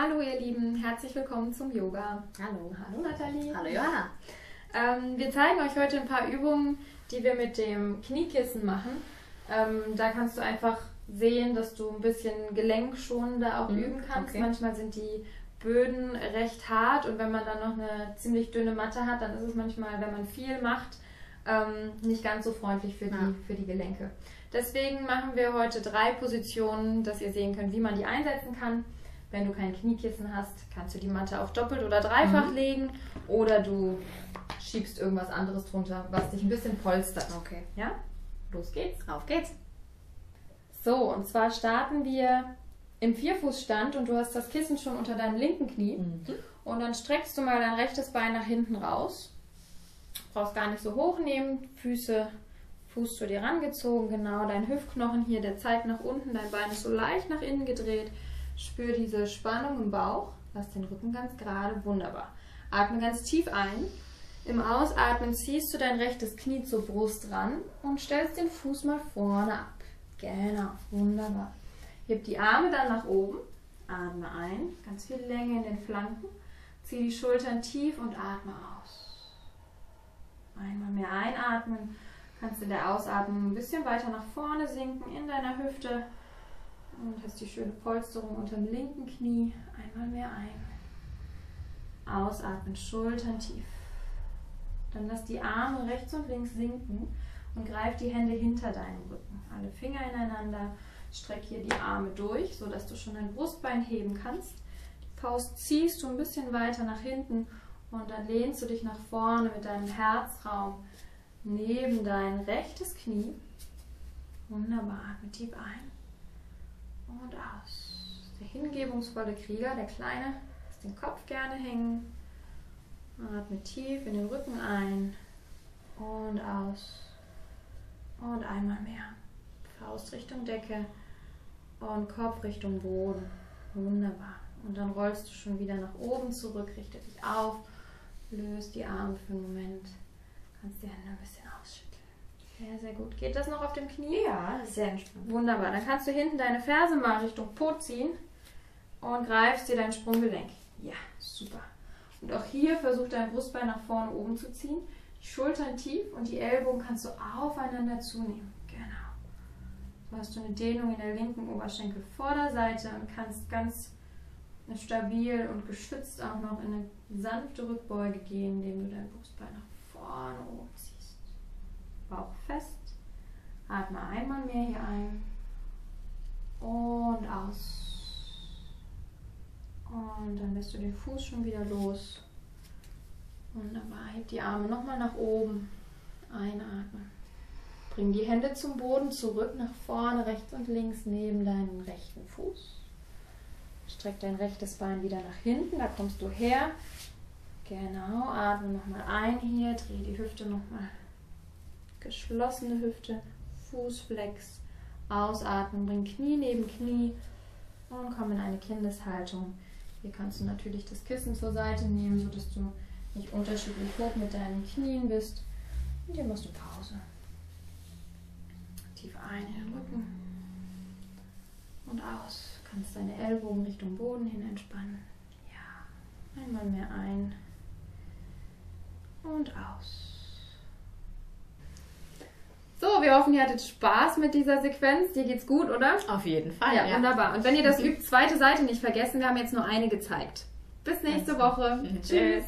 Hallo ihr Lieben, herzlich willkommen zum Yoga. Hallo. Hallo Nathalie. Hallo Johanna. Ähm, wir zeigen euch heute ein paar Übungen, die wir mit dem Kniekissen machen. Ähm, da kannst du einfach sehen, dass du ein bisschen gelenkschonender auch Mhm, üben kannst. okay. Manchmal sind die Böden recht hart und wenn man dann noch eine ziemlich dünne Matte hat, dann ist es manchmal, wenn man viel macht, ähm, nicht ganz so freundlich für die, Ja. für die Gelenke. Deswegen machen wir heute drei Positionen, dass ihr sehen könnt, wie man die einsetzen kann. Wenn du kein Kniekissen hast, kannst du die Matte auch doppelt oder dreifach Mhm. legen oder du schiebst irgendwas anderes drunter, was dich ein bisschen polstert. Okay. Ja? Los geht's. Auf geht's. So, und zwar starten wir im Vierfußstand und du hast das Kissen schon unter deinem linken Knie. Und dann streckst du mal dein rechtes Bein nach hinten raus. Brauchst gar nicht so hoch nehmen. Füße, Fuß zu dir rangezogen, genau. Dein Hüftknochen hier, der zeigt nach unten. Dein Bein ist so leicht nach innen gedreht. Spür diese Spannung im Bauch. Lass den Rücken ganz gerade. Wunderbar. Atme ganz tief ein. Im Ausatmen ziehst du dein rechtes Knie zur Brust ran und stellst den Fuß mal vorne ab. Genau, wunderbar. Heb die Arme dann nach oben. Atme ein. Ganz viel Länge in den Flanken. Zieh die Schultern tief und atme aus. Einmal mehr einatmen. Kannst in der Ausatmung ein bisschen weiter nach vorne sinken in deiner Hüfte. Und hast die schöne Polsterung unter dem linken Knie. Einmal mehr ein. Ausatmen, Schultern tief. Dann lass die Arme rechts und links sinken und greif die Hände hinter deinem Rücken. Alle Finger ineinander. Streck hier die Arme durch, sodass du schon dein Brustbein heben kannst. Die Faust ziehst du ein bisschen weiter nach hinten und dann lehnst du dich nach vorne mit deinem Herzraum neben dein rechtes Knie. Wunderbar. Atme tief ein und aus. Der hingebungsvolle Krieger, der Kleine, lässt den Kopf gerne hängen. Atme tief in den Rücken ein und aus. Und einmal mehr. Faust Richtung Decke und Kopf Richtung Boden. Wunderbar. Und dann rollst du schon wieder nach oben zurück, richte dich auf, löst die Arme für einen Moment. Kannst die Hände ein bisschen ausschütteln. Sehr, sehr gut. Geht das noch auf dem Knie? Ja, sehr entspannt. Wunderbar. Dann kannst du hinten deine Ferse mal Richtung Po ziehen und greifst dir dein Sprunggelenk. Ja, super. Und auch hier versuch dein Brustbein nach vorne oben zu ziehen. Die Schultern tief und die Ellbogen kannst du aufeinander zunehmen. Genau. So hast du eine Dehnung in der linken Oberschenkelvorderseite und kannst ganz stabil und geschützt auch noch in eine sanfte Rückbeuge gehen, indem du dein Brustbein nach vorne oben ziehst. Bauch fest. Atme einmal mehr hier ein und aus. Und dann lässt du den Fuß schon wieder los. Wunderbar. Heb die Arme nochmal nach oben. Einatmen. Bring die Hände zum Boden zurück, nach vorne, rechts und links neben deinen rechten Fuß. Streck dein rechtes Bein wieder nach hinten, da kommst du her. Genau, atme nochmal ein hier, dreh die Hüfte nochmal. Geschlossene Hüfte, Fußflex. Ausatmen, bring Knie neben Knie und komm in eine Kindeshaltung. Hier kannst du natürlich das Kissen zur Seite nehmen, sodass du nicht unterschiedlich hoch mit deinen Knien bist. Und hier machst du Pause. Tief ein in den Rücken und aus. Du kannst deine Ellbogen Richtung Boden hin entspannen. Ja, einmal mehr ein und aus. So, wir hoffen, ihr hattet Spaß mit dieser Sequenz. Dir geht's gut, oder? Auf jeden Fall. Ja, wunderbar. Und wenn ihr das übt, zweite Seite nicht vergessen, wir haben jetzt nur eine gezeigt. Bis nächste Woche. Tschüss.